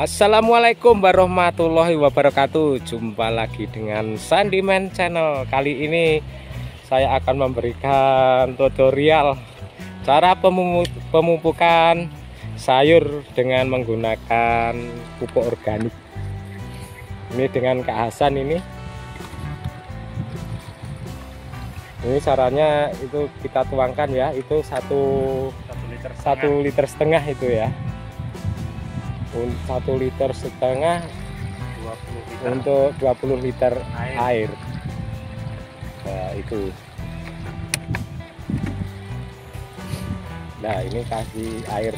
Assalamualaikum warahmatullahi wabarakatuh. Jumpa lagi dengan Sandiman Channel. Kali ini saya akan memberikan tutorial Cara pemupukan sayur dengan menggunakan pupuk organik. Ini dengan Kak Hasan ini. Ini caranya itu kita tuangkan ya. Itu satu, satu liter satu liter setengah itu ya satu liter setengah 20 liter untuk 20 liter Air. air. Nah, itu. Nah, ini kasih air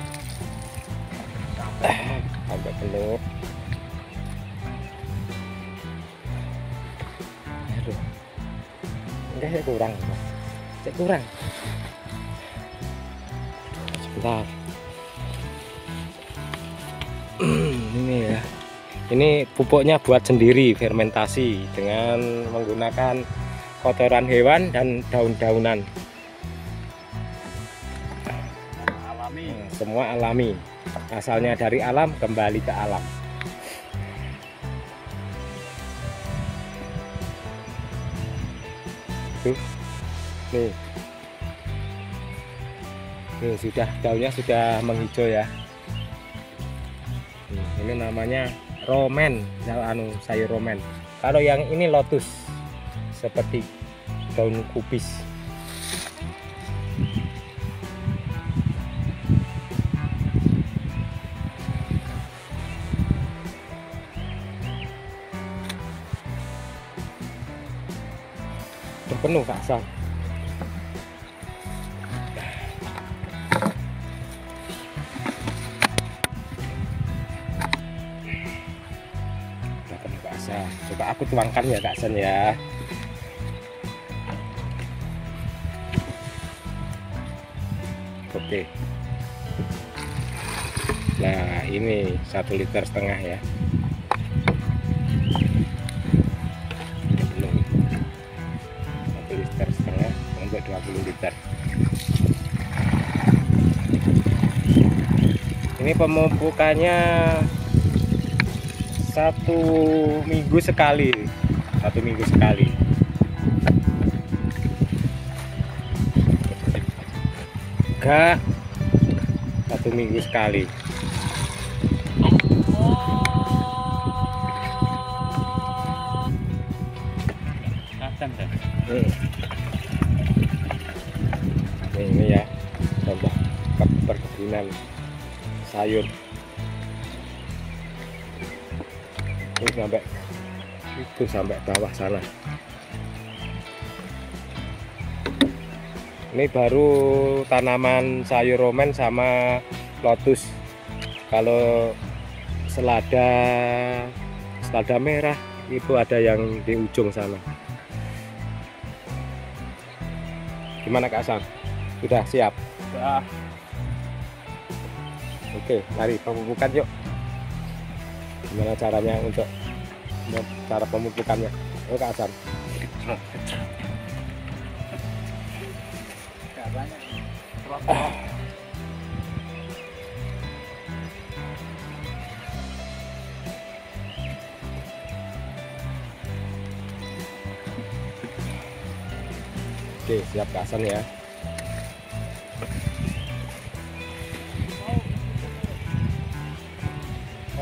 sampai penuh. Aduh. Enggak, saya kurang. Saya kurang. Sebentar. ini ya. Ini pupuknya buat sendiri fermentasi dengan menggunakan kotoran hewan dan daun-daunan. Alami. Nah, semua alami. Asalnya dari alam kembali ke alam. Tuh. Nih. Nih sudah daunnya sudah menghijau ya Nih, ini namanya romen anu sayur romen. Kalau yang ini lotus seperti daun kubis. Penuh kak Sal aku tuangkan ya kak San ya. Oke. Nah ini satu liter setengah ya. Penuh satu liter setengah untuk 20 liter. Ini pemupukannya satu minggu sekali. Satu minggu sekali. Enggak satu minggu sekali. Hmm. Ini ya contoh ke- perkebunan sayur ini sampai itu sampai bawah sana ini baru tanaman sayur romen sama lotus kalau selada selada merah itu ada yang di ujung sana Gimana Kak Sang? Sudah siap? Dah. Oke, mari pemupukan yuk. Gimana caranya untuk cara pemupukannya? Oh Kak banyak. Oke, siap Kak ya.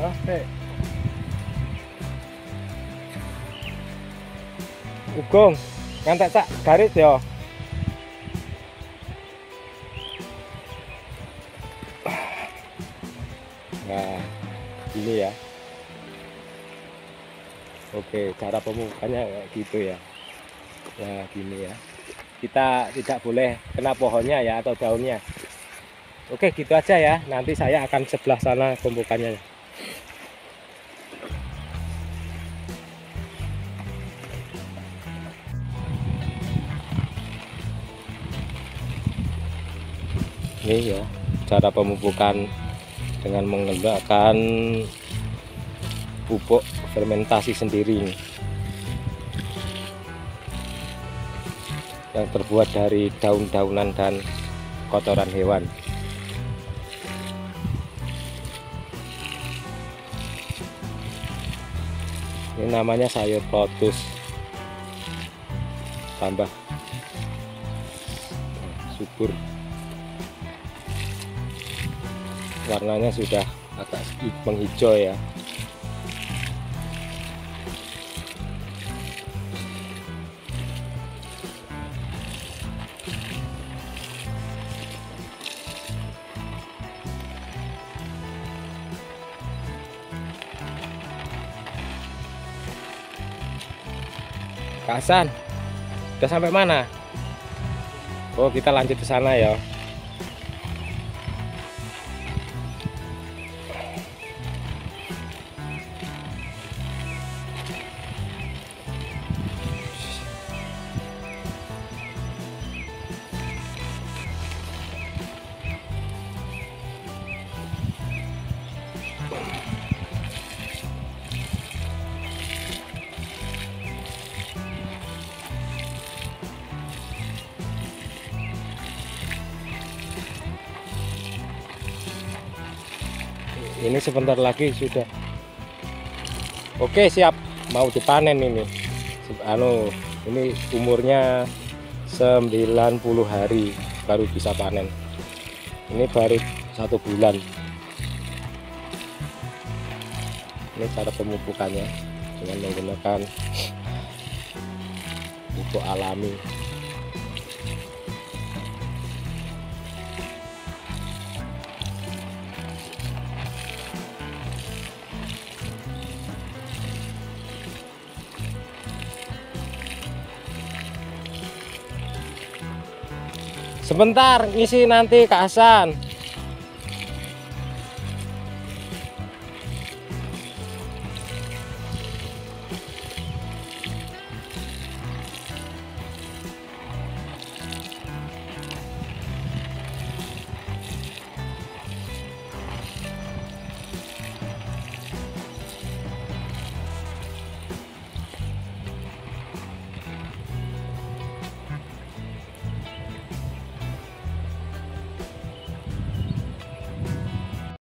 Oke. Ugong, ngantek sak garis ya. Nah, ini ya. Oke, cara pemupukannya kayak gitu ya. Nah, gini ya. Kita tidak boleh kena pohonnya ya atau daunnya. Oke, gitu aja ya. Nanti saya akan sebelah sana pemupukannya. Ini ya, cara pemupukan dengan menggunakan pupuk fermentasi sendiri. Yang terbuat dari daun-daunan dan kotoran hewan. Ini namanya sayur lotus. Tambah. Subur warnanya sudah agak sedikit menghijau ya Kak Hasan, udah sampai mana? Oh, kita lanjut ke sana ya. Ini sebentar lagi sudah. Oke, siap. Mau dipanen ini. Anu, ini umurnya 90 hari baru bisa panen. Ini baru satu bulan. Ini cara pemupukannya dengan menggunakan pupuk alami. Sebentar, ngisi nanti Kak Hasan.